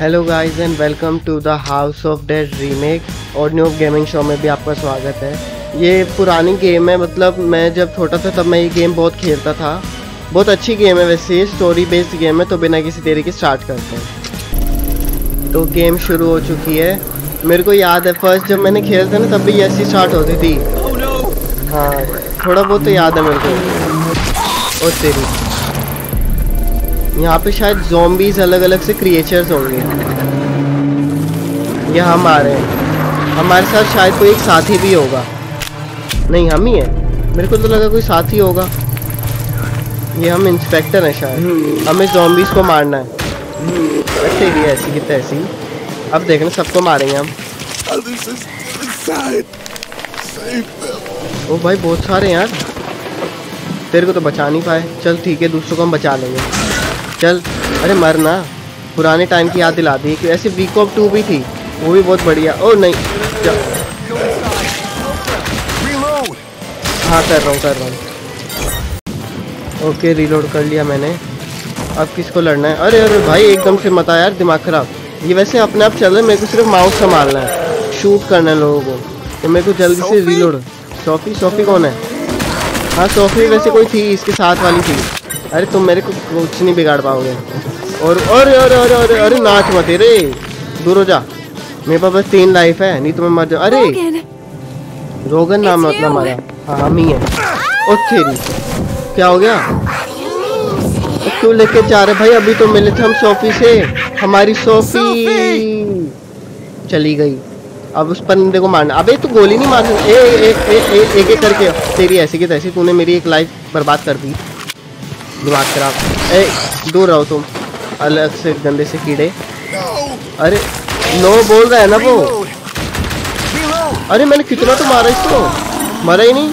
Hello guys and welcome to the House of Dead remake और new gaming show में भी आपका स्वागत है। ये पुरानी गेम है मतलब मैं जब छोटा था तब मैं ये गेम बहुत खेलता था। बहुत अच्छी गेम है वैसे ये स्टोरी बेस्ड गेम है तो बिना किसी देरी के स्टार्ट करते हैं। तो गेम शुरू हो चुकी है। मेरे को याद है फ़र्स्ट जब मैंने खेला था ना, तब भी ऐसी स्टार्ट होती थी। हाँ थोड़ा बहुत तो याद है मेरे को। और तेरी? यहाँ पे शायद जोम्बीज अलग अलग से क्रिएचर्स होंगे। ये हम आ रहे हैं। हमारे साथ शायद कोई एक साथी भी होगा। नहीं, हम ही हैं। मेरे को तो लगा कोई साथी होगा। ये हम इंस्पेक्टर हैं शायद। हमें zombies को मारना है। अच्छे भी ऐसी की तैसी। अब देखना, सबको मारेंगे हम. ओ भाई, बहुत सारे यार। तेरे को तो बचा नहीं पाए। चल, ठीक है, दूसरों को हम बचा लेंगे। चल अरे मर ना। पुराने टाइम की याद दिला दी कि ऐसे वीक ऑफ़ टू भी थी वो भी बहुत बढ़िया। ओ नहीं चल हाँ कर रहा हूँ कर रहा हूँ। ओके रिलोड कर लिया मैंने। अब किसको लड़ना है? अरे अरे भाई एकदम से मत आ यार दिमाग खराब। ये वैसे अपने आप चल रहा है मेरे को सिर्फ़ माउस संभालना है। शूट करना है लोगों को। तो मेरे को जल्दी से? रिलोड सोफी सोफी कौन है? हाँ सोफी वैसे कोई थी इसके साथ वाली थी। अरे तुम मेरे को कुछ नहीं बिगाड़ पाओगे। और अरे अरे अरे अरे अरे नाच मत रे दूर हो जा। मेरे पास बस तीन लाइफ है नहीं तुम्हें मर जाओ अरे। रोगन। नाम है अपना. हमारा हाँ हम ही हैं। ओ तेरी। क्या हो गया? क्यों लेके जा रहे भाई अभी तो मिले थे हम सोफी से। हमारी सोफी चली गई। अब उस बंदे को मारना। अबे तू गोली नहीं मार सकता। ए, ए, ए, ए, ए, एक एक करके। तेरी ऐसी की तैसी। तूने मेरी एक लाइफ बर्बाद कर दी। दिमाग खराब। ए दूर रहो तुम। अलग से गंदे से कीड़े। अरे नो बोल रहा है ना वो. अरे मैंने कितना तो मारा इसको। मरा ही नहीं।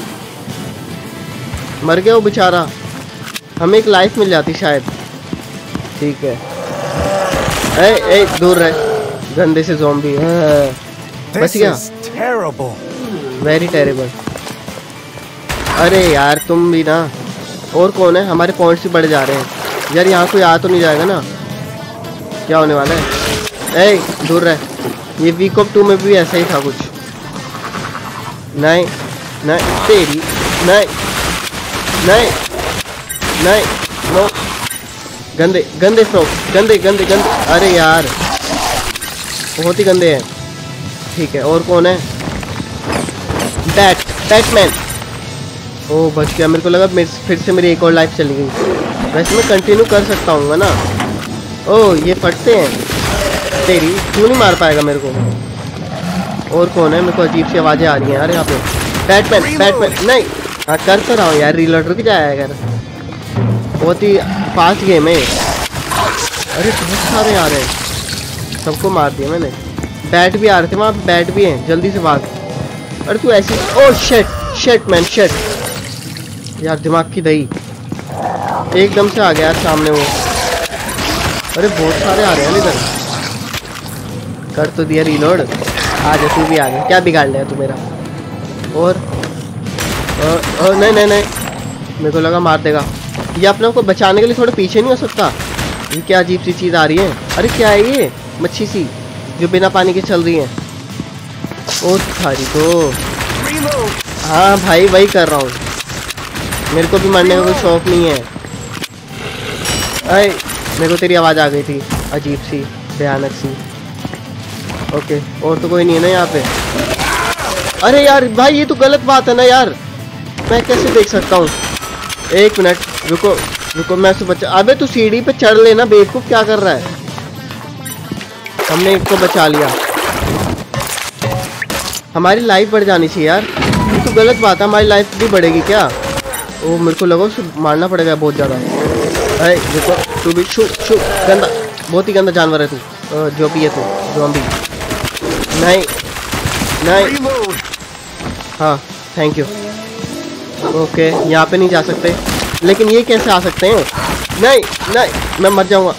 मर गया वो बेचारा। हमें एक लाइफ मिल जाती शायद। ठीक है। ए ए दूर रहे। गंदे से जोम्बी बच This गया। वेरी टेरेबल अरे यार तुम भी ना। और कौन है? हमारे पॉइंट्स भी बढ़ जा रहे हैं। यार, यहाँ कोई आ तो नहीं जाएगा ना? क्या होने वाला है? ए दूर रह। ये वीक ऑफ़ टू में भी ऐसा ही था कुछ। नहीं नहीं, तेरी, नहीं नहीं नहीं नो गंदे गंदे फ्रो गंदे गंदे गंदे। अरे यार, बहुत ही गंदे हैं। ठीक है, और कौन है? बैट बैटमैन ओ बच गया। मेरे को लगा मेरे फिर से मेरी एक और लाइफ चली गई। वैसे मैं कंटिन्यू कर सकता हूँ ना? ओ ये फटते हैं। तेरी क्यों नहीं मार पाएगा मेरे को। और कौन है? मेरे को अजीब सी आवाज़ें आ रही हैं। यार यहाँ पे। बैटमैन बैटमैन नहीं हाँ कर तो रहा हूँ यार। रीलोड रुक जाए अगर बहुत ही फास्ट गेम है अरे बहुत सारे आ रहे हैं। सबको मार दिया मैंने। बैट भी आ रहे थे वहाँ बैट भी हैं। जल्दी से भाग। अरे तू ऐसी ओ शेट शेट मैन शेट यार दिमाग की दही। एकदम से आ गया यार सामने वो। अरे बहुत सारे आ रहे हैं इधर। कर तो दिया रीलोड आ जा तू भी आ गया क्या बिगाड़ लिया तू मेरा? और अ, नहीं नहीं नहीं। मेरे को लगा मार देगा। ये अपने को बचाने के लिए थोड़ा पीछे नहीं हो सकता? ये क्या अजीब सी चीज़ आ रही है? अरे क्या है ये? मच्छी सी जो बिना पानी के चल रही है। ओ थारी तो हाँ भाई वही कर रहा हूँ। मेरे को भी मरने का कोई शौक नहीं है। अरे मेरे को तेरी आवाज़ आ गई थी अजीब सी भयानक सी। ओके और तो कोई नहीं है ना यहाँ पे। अरे यार भाई ये तो गलत बात है ना यार। मैं कैसे देख सकता हूँ? एक मिनट रुको रुको मैं उससे बचा अबे तू सीढ़ी पे चढ़ लेना बेवकूफ़ क्या कर रहा है? हमने एक को बचा लिया। हमारी लाइफ बढ़ जानी चाहिए यार। ये तो गलत बात है हमारी लाइफ भी बढ़ेगी क्या? वो मेरे को लगा उसे मारना पड़ेगा बहुत ज़्यादा। अरे, देखो, तू भी शू शू, गंदा, बहुत ही गंदा जानवर है तू जो भी है तू भी। नहीं नहीं। हाँ थैंक यू ओके यहाँ पे नहीं जा सकते। लेकिन ये कैसे आ सकते हैं? नहीं नहीं, मैं मर जाऊँगा।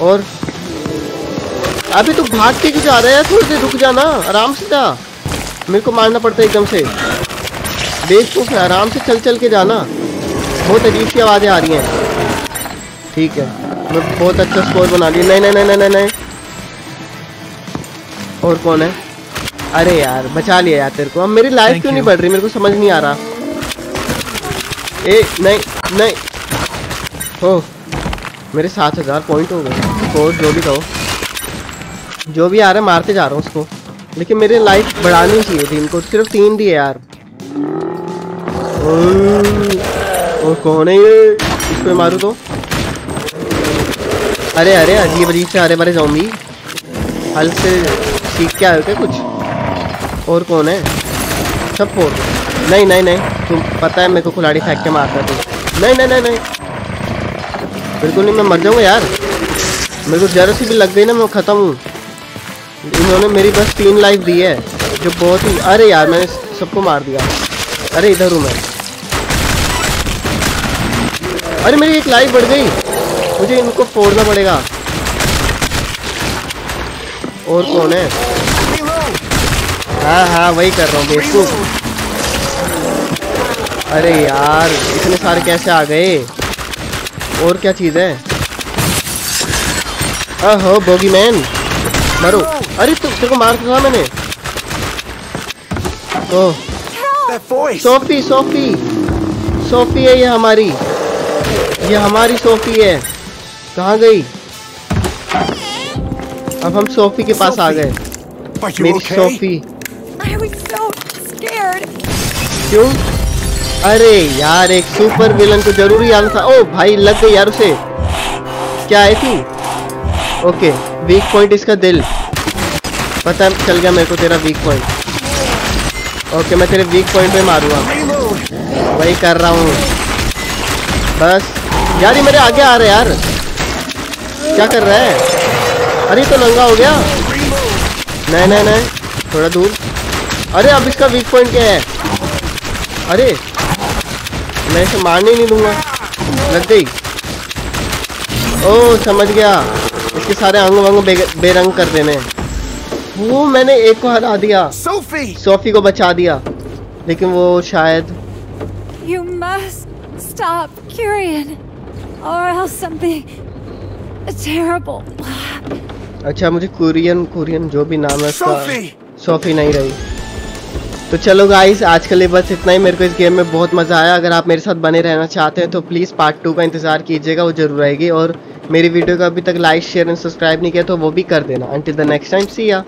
और? अभी तू भाग के जा रहा है? थोड़ी देर रुक जाना, आराम से जा। मेरे को मारना पड़ता है एकदम से। बेवकूफ़ है आराम से चल चल के जाना। बहुत अजीब सी आवाज़ें आ रही हैं। ठीक है मैं बहुत अच्छा स्कोर बना लिया। नहीं नहीं नहीं नहीं नहीं। और कौन है? अरे यार बचा लिया यार तेरे को। अब मेरी लाइफ क्यों नहीं बढ़ रही? मेरे को समझ नहीं आ रहा। ए नहीं नहीं। हो मेरे सात हज़ार पॉइंट हो गए। स्कोर जो भी कहो। जो भी आ रहा है मारते जा रहा हूँ उसको। लेकिन मेरी लाइफ बढ़ानी चाहिए थी इनको। सिर्फ़ तीन दिए यार। और कौन है ये? इस पे मारू तो? अरे अरे, अजीब अजीब से हरे भरे जॉम्बी हल से सीख के आए क्या कुछ? और कौन है? सब नहीं नहीं नहीं। तुम पता है मेरे को कुल्हाड़ी फेंक के मारता है तू। नहीं नहीं नहीं नहीं। बिल्कुल नहीं, मैं मर जाऊँगा यार। मेरे को जरा सी भी लग गई ना, मैं खत्म हूँ। इन्होंने मेरी बस तीन लाइफ दी है, जो बहुत ही अरे यार, मैंने सबको मार दिया। अरे, इधर हूँ मैं। अरे मेरी एक लाइफ बढ़ गई। मुझे इनको फोड़ना पड़ेगा। और कौन है? हाँ हाँ वही कर रहा हूँ बेवकूफ़। अरे यार इतने सारे कैसे आ गए? और क्या चीज़ है? ओहो बोगी मैन मरो। अरे तू तेरे को मार तो था मैंने। voice! सोफी सोफी सोफी है ये हमारी। ये हमारी सोफी है। कहाँ गई? अब हम सोफी के पास आ गए। मेरी सोफी. क्यों? अरे यार एक सुपर विलन को ज़रूरी आना था। ओ भाई लग गई यार उसे। क्या आई थी? ओके वीक पॉइंट इसका दिल। पता चल गया मेरे को तेरा वीक पॉइंट ओके मैं तेरे वीक पॉइंट पे मारूँगा। वही कर रहा हूँ। बस। यार ये मेरे आगे आ रहे यार। क्या कर रहा है? अरे तो नंगा हो गया! नहीं नहीं नहीं थोड़ा दूर। अरे अब इसका वीक पॉइंट क्या है? अरे मैं इसे मारने ही नहीं दूँगा। लग गई। ओ समझ गया। इसके सारे अंग वंग बे, बेरंग कर देने वो मैंने एक को हरा दिया। Sophie! सोफी को बचा दिया। लेकिन वो शायद You must stop Curian, or else something terrible. अच्छा मुझे कुरियन कुरियन जो भी नाम है उसका सोफी। नहीं रही। तो चलो गाइस आज के लिए बस इतना ही। मेरे को इस गेम में बहुत मज़ा आया। अगर आप मेरे साथ बने रहना चाहते हैं तो प्लीज़ पार्ट टू का इंतज़ार कीजिएगा वो ज़रूर आएगी। और मेरी वीडियो को अभी तक लाइक शेयर एंड सब्सक्राइब नहीं किया तो वो भी कर देना। Until the next time see ya